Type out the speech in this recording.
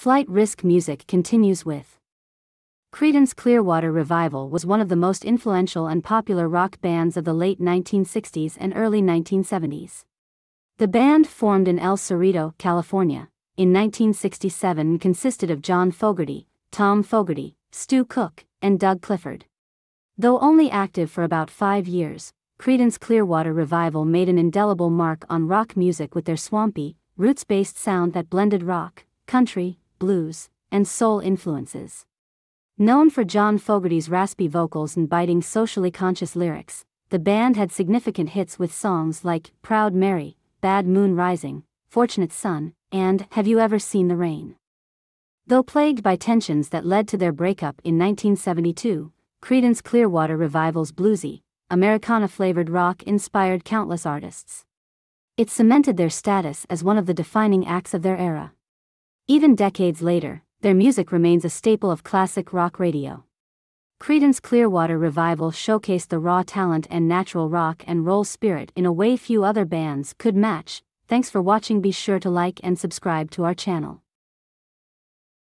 Flight Risk Music continues with Creedence Clearwater Revival was one of the most influential and popular rock bands of the late 1960s and early 1970s. The band, formed in El Cerrito, California, in 1967 and consisted of John Fogerty, Tom Fogerty, Stu Cook, and Doug Clifford. Though only active for about five years, Creedence Clearwater Revival made an indelible mark on rock music with their swampy, roots based sound that blended rock, country, blues, and soul influences. Known for John Fogerty's raspy vocals and biting socially conscious lyrics, the band had significant hits with songs like Proud Mary, Bad Moon Rising, Fortunate Son, and Have You Ever Seen the Rain? Though plagued by tensions that led to their breakup in 1972, Creedence Clearwater Revival's bluesy, Americana flavored rock inspired countless artists. It cemented their status as one of the defining acts of their era. Even decades later, their music remains a staple of classic rock radio. Creedence Clearwater Revival showcased the raw talent and natural rock and roll spirit in a way few other bands could match. Thanks for watching. Be sure to like and subscribe to our channel.